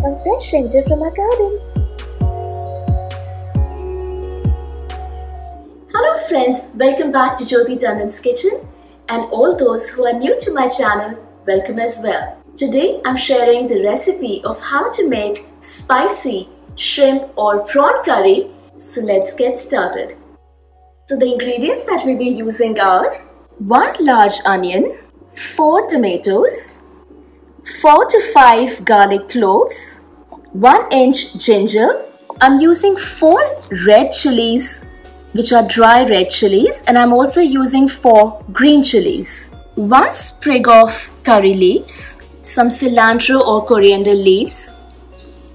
fresh ginger from our garden. Hello friends, welcome back to Jyoti Tandon's kitchen and all those who are new to my channel, welcome as well. Today I'm sharing the recipe of how to make spicy shrimp or prawn curry. So let's get started. So the ingredients that we'll be using are 1 large onion, 4 tomatoes, 4 to 5 garlic cloves, 1 inch ginger. I'm using 4 red chilies which are dry red chilies and I'm also using 4 green chilies. 1 sprig of curry leaves, some cilantro or coriander leaves.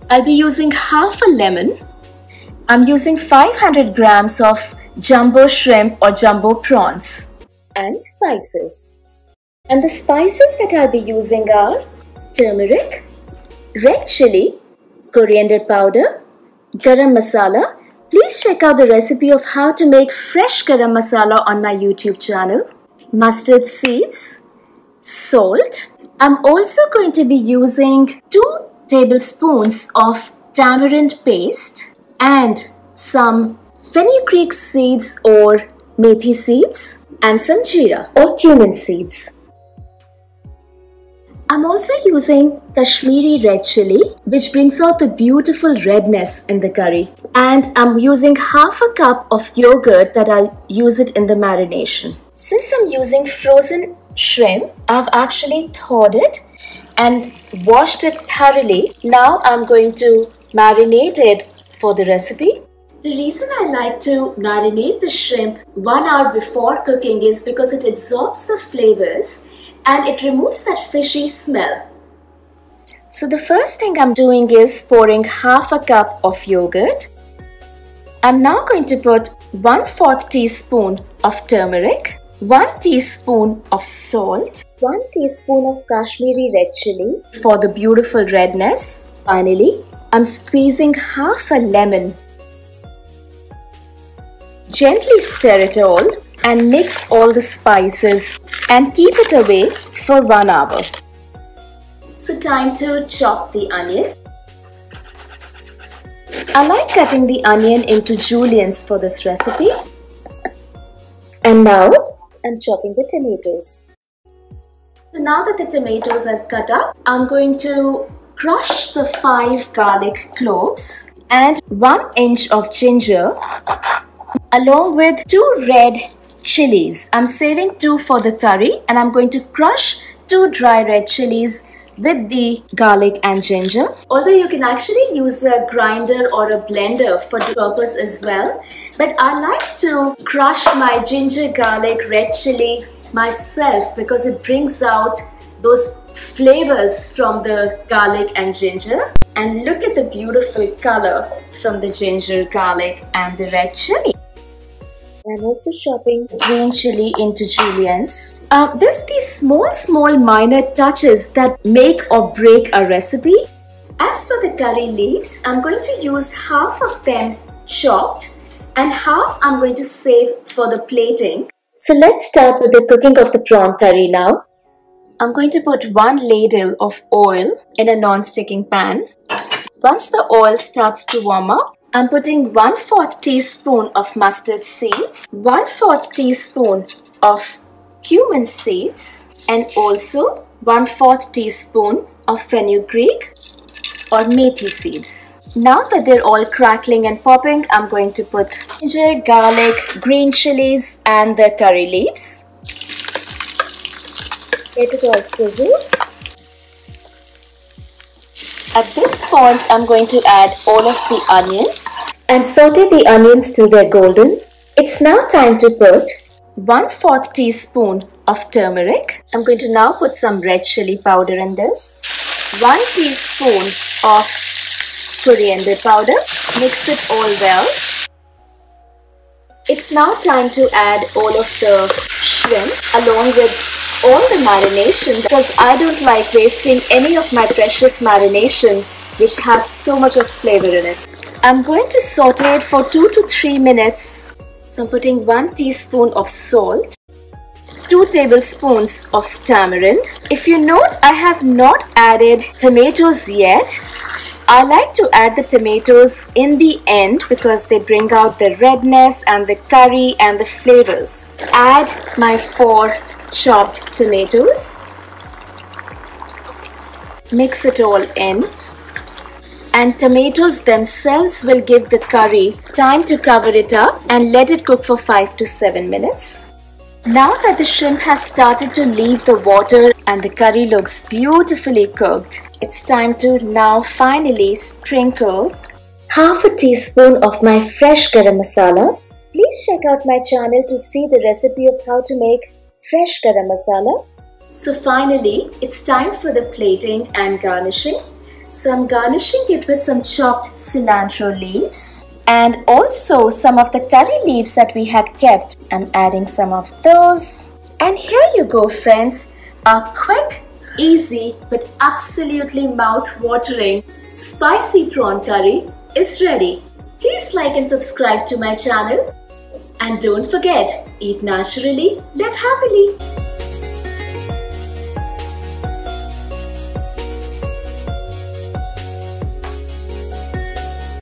I'll be using half a lemon. I'm using 500 grams of jumbo shrimp or jumbo prawns. And spices. And the spices that I'll be using are turmeric, red chili, coriander powder, garam masala. Please check out the recipe of how to make fresh garam masala on my YouTube channel. Mustard seeds, salt, I'm also going to be using 2 tablespoons of tamarind paste and some fenugreek seeds or methi seeds and some jeera or cumin seeds. I'm also using Kashmiri red chili which brings out the beautiful redness in the curry and I'm using half a cup of yogurt that I'll use it in the marination. Since I'm using frozen shrimp. I've actually thawed it and washed it thoroughly. Now I'm going to marinate it for the recipe. The reason I like to marinate the shrimp one hour before cooking is because it absorbs the flavors and it removes that fishy smell. So the first thing I'm doing is pouring half a cup of yogurt. I'm now going to put 1 4th teaspoon of turmeric 1 teaspoon of salt, 1 teaspoon of Kashmiri red chili for the beautiful redness. Finally, I'm squeezing half a lemon. Gently stir it all and mix all the spices and keep it away for 1 hour. So time to chop the onion. I like cutting the onion into juliennes for this recipe. And now I'm chopping the tomatoes. So now that the tomatoes are cut up, I'm going to crush the 5 garlic cloves and 1 inch of ginger along with 2 red chilies. I'm saving 2 for the curry and I'm going to crush 2 dry red chilies with the garlic and ginger. Although you can actually use a grinder or a blender for the purpose as well. But I like to crush my ginger, garlic, red chili myself because it brings out those flavors from the garlic and ginger. And look at the beautiful color from the ginger, garlic and the red chili. I'm also chopping green chili into juliennes. Uh, there's these small, small minor touches that make or break a recipe. As for the curry leaves, I'm going to use half of them chopped and half I'm going to save for the plating. So let's start with the cooking of the prawn curry now. I'm going to put one ladle of oil in a non-sticking pan. Once the oil starts to warm up, I'm putting 1 4th teaspoon of mustard seeds, 1 4th teaspoon of cumin seeds and also 1 4th teaspoon of fenugreek or methi seeds. Now that they're all crackling and popping, I'm going to put ginger, garlic, green chilies and the curry leaves. Let it all sizzle. At this point, I'm going to add all of the onions and saute the onions till they're golden. It's now time to put 1 4th teaspoon of turmeric. I'm going to now put some red chili powder in this. 1 teaspoon of coriander powder. Mix it all well. It's now time to add all of the shrimp along with all the marination because I don't like wasting any of my precious marination which has so much of flavor in it. I'm going to saute it for 2 to 3 minutes. So I'm putting 1 teaspoon of salt, 2 tablespoons of tamarind. If you note, I have not added tomatoes yet I like to add the tomatoes in the end because they bring out the redness and the curry and the flavors. Add my four chopped tomatoes. Mix it all in. And tomatoes themselves will give the curry time to cover it up and let it cook for 5 to 7 minutes. Now that the shrimp has started to leave the water and the curry looks beautifully cooked, it's time to now finally sprinkle half a teaspoon of my fresh garam masala. Please check out my channel to see the recipe of how to make fresh garam masala. So finally, it's time for the plating and garnishing. So I'm garnishing it with some chopped cilantro leaves and also some of the curry leaves that we had kept. I'm adding some of those. And here you go friends, a quick, easy but absolutely mouth-watering spicy prawn curry is ready. Please like and subscribe to my channel. And don't forget, eat naturally, live happily.